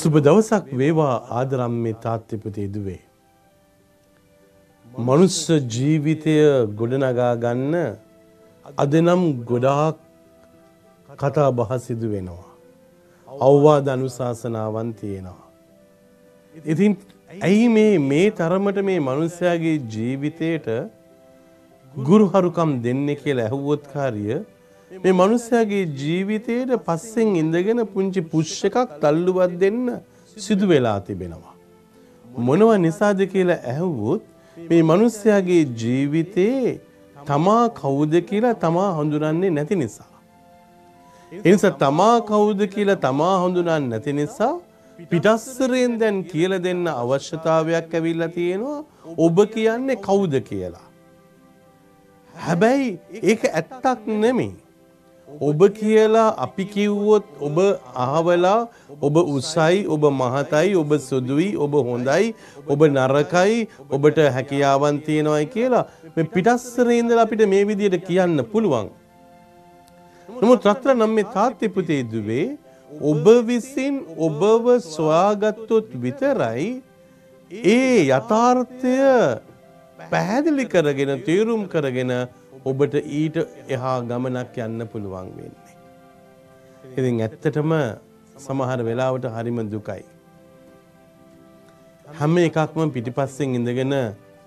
සුබ දවසක් වේවා ආදරම්මේ තාත්්‍යපති දුවේ. මනුස්ස ජීවිතය ගොඩනගා ගන්න අදනම් ගොඩාක් කතා බහ සිදු වෙනවා. අවවාද අනුශාසනාවන් තියෙනවා. ඉතින් ඇයි මේ මේ තරමට මේ මනුස්සයාගේ ජීවිතයට ගුරුහරුකම් දෙන්න කියලා ඇහුවොත් කාරිය මේ මනුස්සයාගේ ජීවිතයට පස්සෙන් ඉඳගෙන පුංචි පුෂ් එකක් තල්ලුවත් දෙන්න සිදු වෙලා තිබෙනවා. මොනව නිසාද කියලා ඇහුවොත් මේ මනුස්සයාගේ ජීවිතේ තමා කවුද කියලා තමා හඳුනන්නේ නැති නිසා. එනිසා තමා කවුද කියලා තමා හඳුනන්නේ නැති නිසා පිටස්සරයෙන් දැන් කියලා දෙන්න අවශ්‍යතාවයක් ඇවිල්ලා තියෙනවා ඔබ කියන්නේ කවුද කියලා. හැබැයි ඒක ඇත්තක් නෙමෙයි. ඔබ කියලා අපි කිව්වොත් ඔබ අහවලා ඔබ උසයි ඔබ මහතයි ඔබ සුදුයි ඔබ හොඳයි ඔබ නරකයි ඔබට හැකියාවන් තියෙනවයි කියලා මේ පිටස්සරේ ඉඳලා අපිට මේ විදිහට කියන්න පුළුවන්. නමුත් රත්න නම් මේ තාත්ති පුතේ දුවේ ඔබ විසින් ඔබව සොයාගත්තොත් විතරයි ඒ යථාර්ථය පැහැදිලි කරගෙන තේරුම් කරගෙන ඔබට ඊට එහා ගමනක් යන්න පුළුවන් වෙන්නේ. ඉතින් ඇත්තටම සමහර වෙලාවට හරිම දුකයි. හැම එකක්ම පිටිපස්සෙන් ඉඳගෙන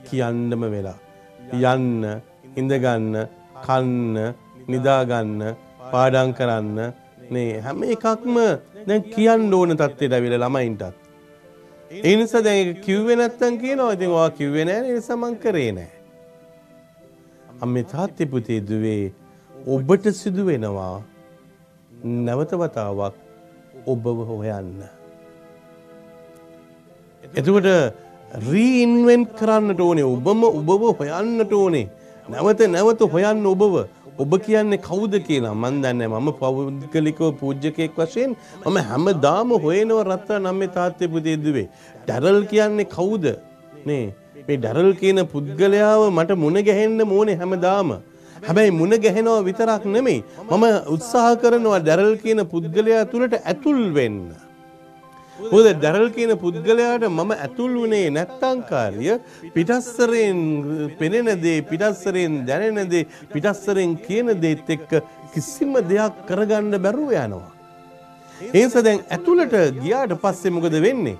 කියන්නම වෙලා. යන්න, ඉඳගන්න, කන්න, නිදාගන්න, පාඩම් කරන්න නේ හැම එකක්ම දැන් කියන්න ඕන තත්ත්වයට ඇවිල්ලා ළමයින්ටත්. ඒ නිසා දැන් ඒක කිව්වේ නැත්තම් කියනවා ඉතින් ඔයා කිව්වේ නැහැ ඒ නිසා මං කරේ නැහැ. අම්මේ තාත්තේ පුතේ දුවේ ඔබට සිදු වෙනවා. නැවත වතාවක් ඔබව හොයන්න. එතකොට රීඉන්වෙන්ට් කරන්නට ඕනේ. ඔබම ඔබව හොයන්නට ඕනේ. නැවත නැවත හොයන්න ඔබව. ඔබ කියන්නේ කවුද කියලා මන් දන්නේ මම පෞද්ගලිකව පූජ්‍යකයෙක් වශයෙන් මම හැමදාම හොයනව රත්තා නම්මේ තාත්තේ පුතේ දුවේ. ඩැරල් කියන්නේ කවුද? නේ. මේ ඩැරල් කියන පුද්ගලයාව මට මුණ ගැහෙන්න ඕනේ හැමදාම හැබැයි මුණ ගැහෙනවා විතරක් නෙමෙයි මම උත්සාහ කරනවා ඩැරල් කියන පුද්ගලයා තුලට ඇතුල් වෙන්න මොකද ඩැරල් කියන පුද්ගලයාට මම ඇතුල් වුණේ නැත්තම් කාර්ය පිටස්සරෙන් පෙනෙන දේ පිටස්සරෙන් දැනෙන දේ පිටස්සරෙන් කියන දේත් එක්ක කිසිම දෙයක් කරගන්න බැරුව යනවා. ඒ නිසා දැන් ඇතුළට ගියාට පස්සේ මොකද වෙන්නේ?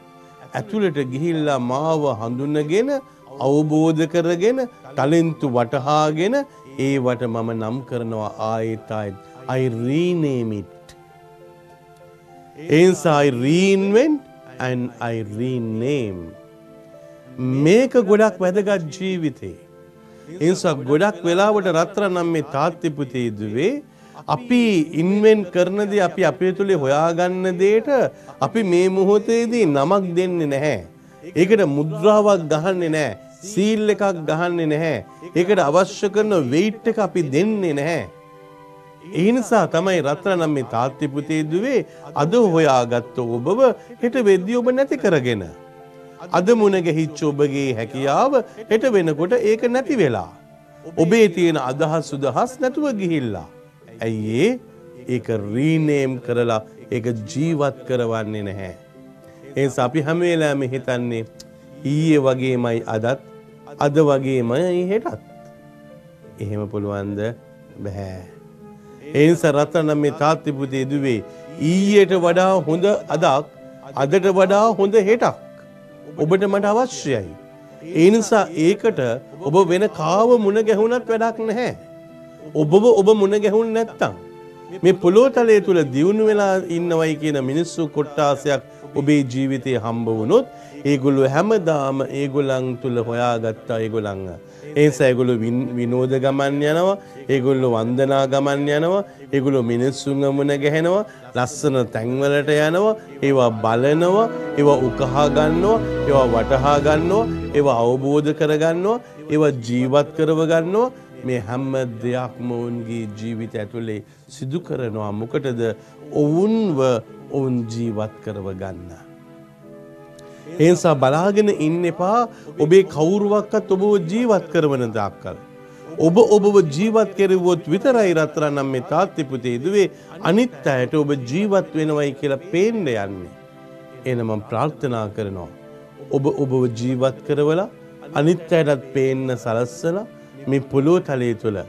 ඇතුළට ගිහිල්ලා මාව හඳුනගෙන අවබෝධ කරගෙන ටලෙන්තු වටහාගෙන ඒවට මම නම් කරනවා ආයෙත් ආයෙත් I rename it එනිසා I reinvent and I rename. මේක ගොඩක් වැදගත් ජීවිතේ. එනිසා ගොඩක් වෙලාවට රත්තරනම් මේ තාත්තිපුතේ දුවේ අපි ඉන්වෙන්ට් කරන දේ අපි අපේ තුලේ හොයාගන්න දෙයට අපි මේ මොහොතේදී නමක් දෙන්නේ නැහැ. ඒකට මුද්‍රාවක් ගහන්නේ නැහැ. සීල් එකක් ගහන්නේ නැහැ. ඒකට අවශ්‍ය කරන වෙයිට් එක අපි දෙන්නේ නැහැ. ඒ නිසා තමයි රත්නනම් මේ තාත්ති පුතේ දුවේ අද හොයාගත්ත ඔබව හෙට වෙද්දී ඔබ නැති කරගෙන. අද මුණ ගැහිච්ච ඔබගේ හැකියාව හෙට වෙනකොට ඒක නැති වෙලා. ඔබේ තියෙන අදහස් සුදහස් නැතුව ගිහිල්ලා. ඇයි ඒක රීනේම් කරලා ඒක ජීවත් කරවන්නේ නැහැ. ඒ අපි හැම වෙලාවෙම හිතන්නේ ඊයේ වගේමයි අදත් අද වගේමයි හෙටත්. එහෙම පුළුවන්ද? බෑ. ඒ නිසා රත්නම් මේ තාත්තිපුතේ දුවේ ඊයට වඩා හොඳ අදක් අදට වඩා හොඳ හෙටක් ඔබට මට අවශ්‍යයි. ඒ නිසා ඒකට ඔබ වෙන කාව මුණ ගැහුණත් වැඩක් නැහැ. ඔබව ඔබ මුණ ගැහුන් නැත්තම්? මේ පොළොතලයේ තුල දියුණු වෙලා ඉන්නවයි කියන මිනිස්සු කොට්ටාසයක් ඔබේ ජීවිතේ හම්බ වුණොත් ඒගොල්ලෝ හැමදාම ඒගොල්ලන් තුල හොයාගත්තා ඒගොල්ලන් ඒ නිසා ඒගොල්ලෝ විනෝද ගමන් යනවා ඒගොල්ලෝ වන්දනා ගමන් යනවා ඒගොල්ලෝ මිනිස්සුන් මුණ ගැහෙනවා ලස්සන තැන්වලට යනවා ඒවා බලනවා ඒවා උකහා ගන්නවා ඒවා වටහා ගන්නවා ඒවා අවබෝධ කරගන්නවා ඒවා ජීවත් කරව ගන්නවා මේ හැම දෙයක්ම ඔවුන්ගේ ජීවිත ඇතුලේ සිදු කරනවා මොකටද ඔවුන්ව ඔවුන් ජීවත් කරව ගන්න. ඒ නිසා බලාගෙන ඉන්න එපා ඔබේ කවුරුවක්වත් ඔබව ජීවත් කරවන දාක්කල්. ඔබ ඔබව ජීවත් කෙරෙව්වොත් විතරයි රත්තරන්නම් මේ තාත්ති පුතේ දුවේ අනිත් අයට ඔබ ජීවත් වෙනවයි කියලා පේන්න යන්නේ. එන මම ප්‍රාර්ථනා කරනවා. ඔබ ඔබව ජීවත් කරවලා අනිත් අයටත් පේන්න සලස්සලා මේ පොළොව තලයේ තුළ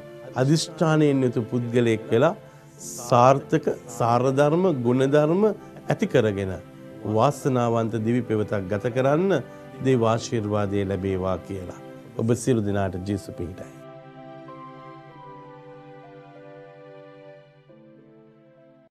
අධිෂ්ඨානයෙන් යුතු පුද්ගලයෙක් වෙලා සාර්ථක සාරධර්ම ගුණධර්ම ඇති කරගෙන වාසනාවන්ත දිවි පෙවතක් ගත කරන්න දේවාශිර්වාදය ලැබේවා කියලා. ඔබ සිරු දිනාට ජේසු පිහිටයි.